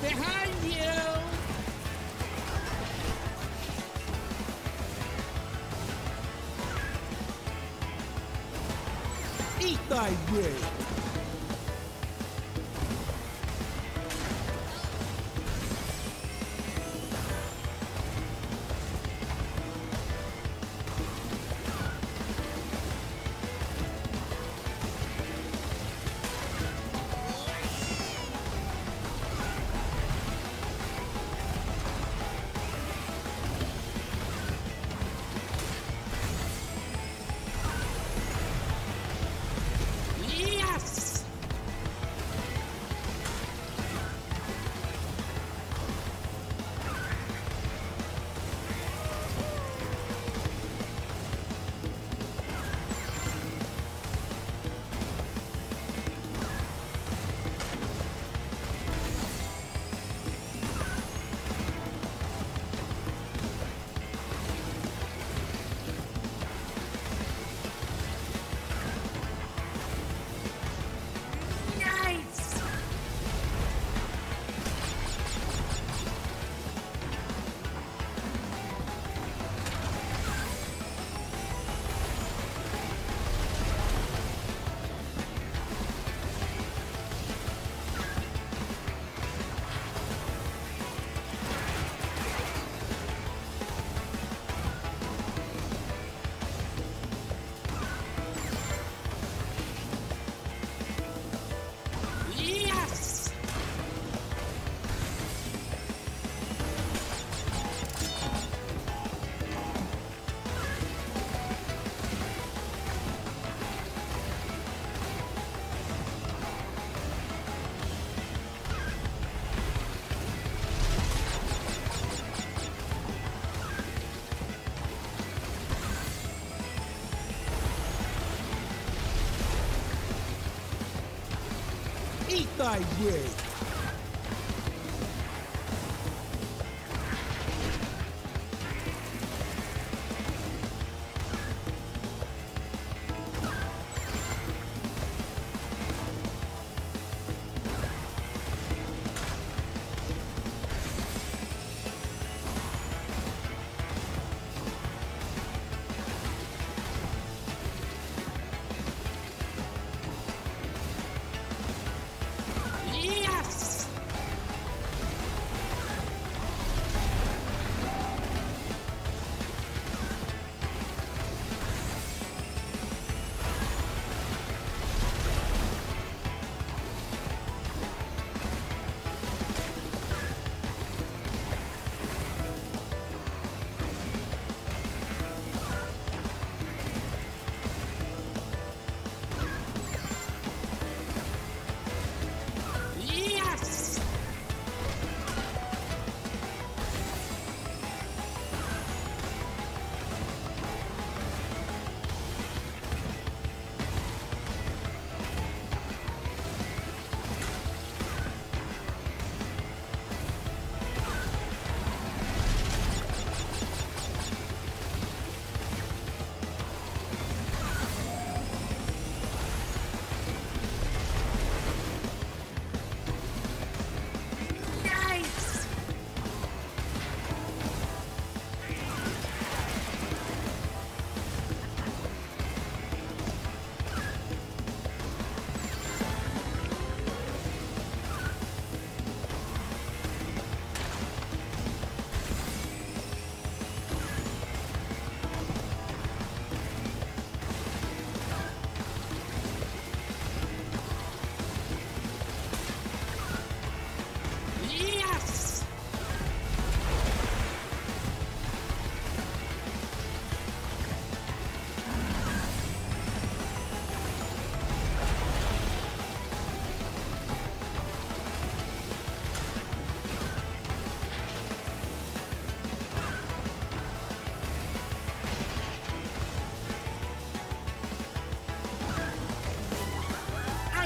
Behind you! Eat thy way! Eat thy way!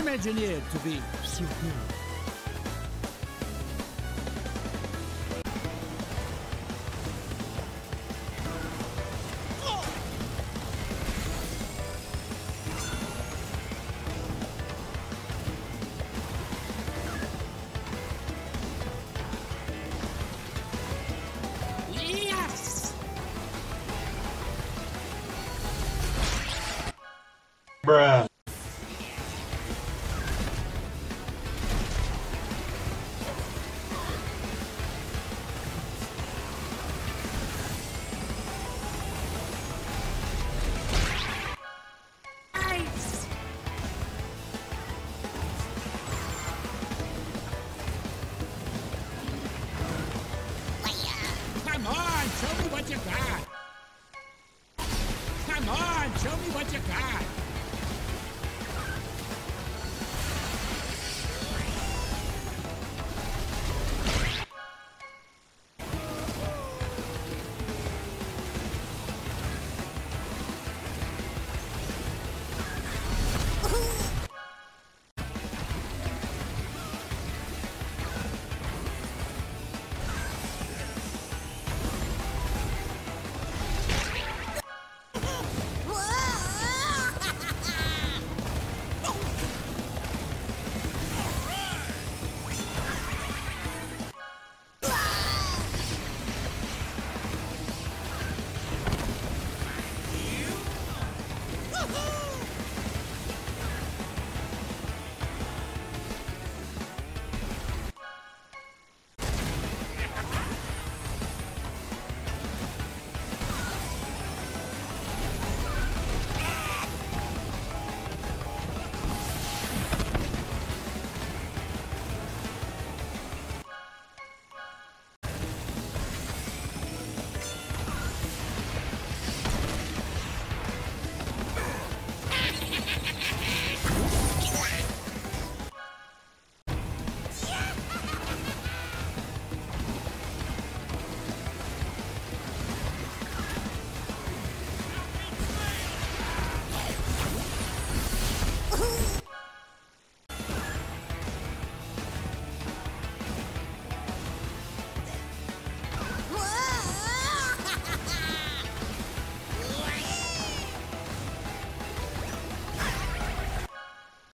I'm engineered to be superior. Bruh. Come on, show me what you got.